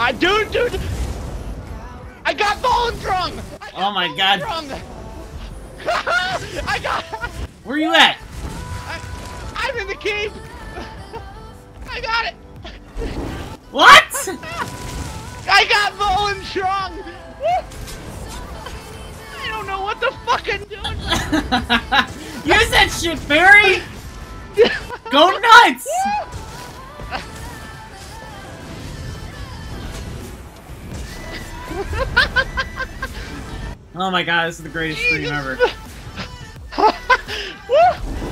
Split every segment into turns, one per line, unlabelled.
I do, dude. I got. I got
Oh my god.
I got.
Where you at?
I, I'm in the cave. I got it.
What?
I got Volendrung. Woo. I don't know what the fuck I'm doing.
Use that shit, Barry! Go nuts! Oh my god, this is the greatest stream ever.
Woo!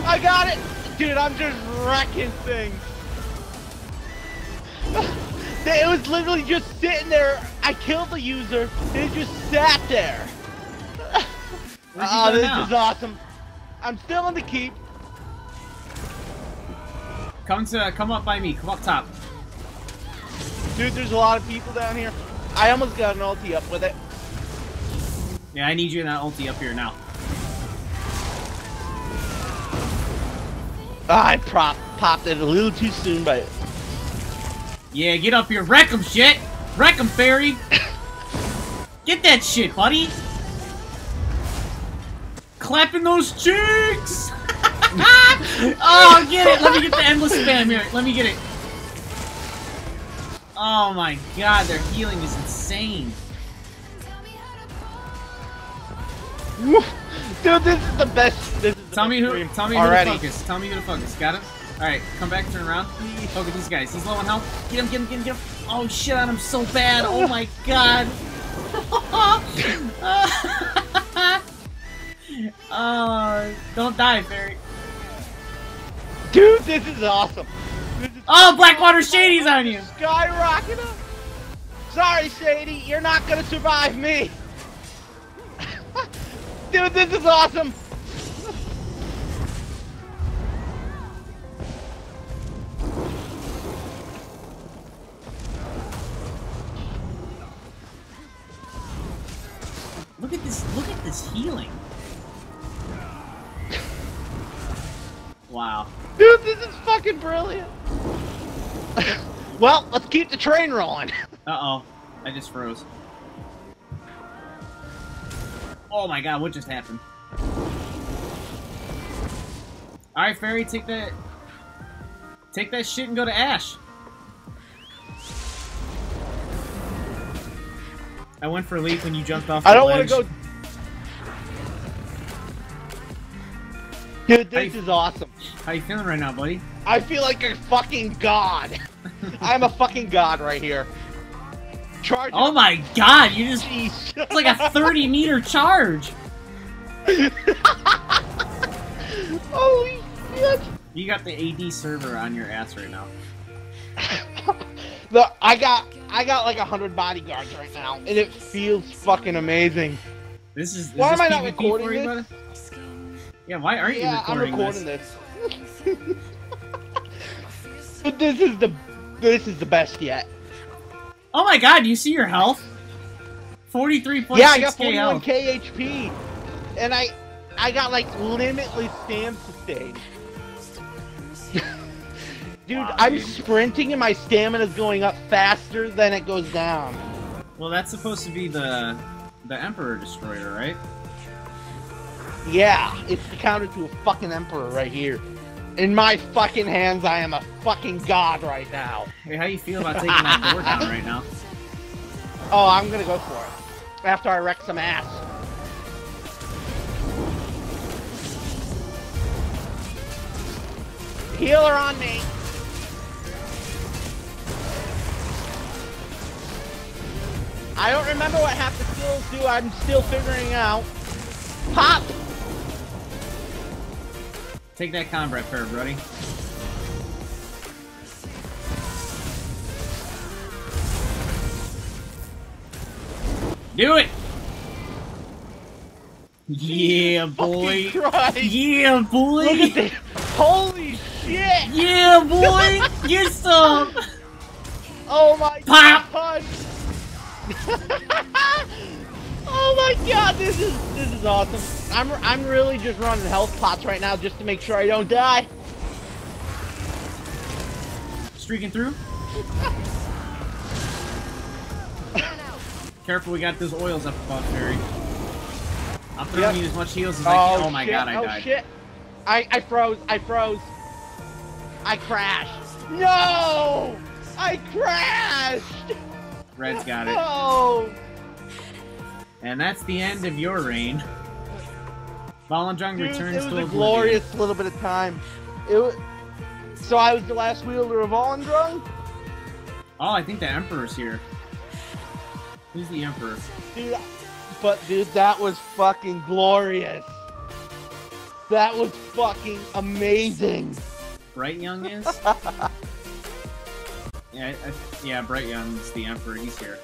I got it! Dude, I'm just wrecking things. It was literally just sitting there. I killed the user, it just sat there. Oh, this
now?
is awesome. I'm still in the keep.
Come to come up by me. Come up top.
Dude, there's a lot of people down here. I almost got an ulti up with it.
Yeah, I need you in that ulti up here now.
Ah, I prop popped it a little too soon, but
Yeah, get up here. Wreck 'em, shit! Wreck Wreck 'em, fairy! Get that shit, buddy! Clapping those cheeks! oh, get it! Let me get the endless spam here. Let me get it. Oh my god, their healing is insane.
dude, this is the best. This is
Tell me who. Tell me who
already.
to focus. Tell me who to focus. Got it. All right, come back, turn around. Focus these guys. He's low on health. Get him, get him, get him, get him. Oh shit on him so bad. Oh my god. Oh, don't die, Barry.
Dude, this is awesome.
Oh, Blackwater Shady's on you.
skyrocketing. Sorry, Shady, you're not gonna survive me. Dude, this is awesome.
Look at this. Look at this healing. Wow.
Dude, this is fucking brilliant. well, let's keep the train rolling.
Uh oh, I just froze. Oh my god, what just happened? Alright, Fairy, take that. Take that shit and go to Ash. I went for a leap when you jumped off the
I don't want to go. Dude, this
Hey.
is awesome.
How you feeling right now, buddy?
I feel like a fucking god. I'm a fucking god right here. Charge.
Oh my god, you just.
Jeez.
It's like a 30 meter charge!
Holy shit.
You got the AD server on your ass right now.
The I got I got like a hundred bodyguards right now, and it feels fucking amazing.
This is. is
Why
this
am I not recording
you,
this?
buddy? Yeah, why aren't
yeah,
you recording,
I'm recording
this?
this. but this is the this is the best yet.
Oh my god, you see your health? 43.6k
yeah, I got 41
health.
KHP, and I I got like limitless stam sustain. Dude,
Wow,
I'm
dude.
sprinting and my stamina's going up faster than it goes down.
Well, that's supposed to be the the Emperor Destroyer, right?
Yeah, it's the counter to a fucking emperor right here. In my fucking hands, I am a fucking god right now.
Hey, how you feel about taking that door down right now?
Oh, I'm gonna go for it. After I wreck some ass. Healer on me. I don't remember what half the skills do. I'm still figuring out. Pop!
Take that Combat Prayer, buddy. Do it! Yeah, boy! Yeah, boy!
Look at this. Holy shit!
Yeah, boy! Get some!
Oh my
Pop!
god! oh my god, this is this is awesome. I'm I'm really just running health pots right now just to make sure I don't die.
Streaking through? Careful, we got those oils up above, Fairy. I'm throwing
Yep.
you as much heals as I
Oh,
can. Oh my
shit.
god, I
oh,
died.
shit. I, I froze. I froze. I crashed. No! I crashed!
Red's got it.
No!
And that's the end of your reign.
Dude,
returns
it
to
was a
oblivion.
glorious little bit of time. It was, so I was the last wielder of Volendrung?
Oh, I think the Emperor's here. Who's the Emperor?
Dude, but dude, that was fucking glorious. That was fucking amazing.
Bright Young is? yeah, I, I, yeah, Bright Young's the Emperor. He's here.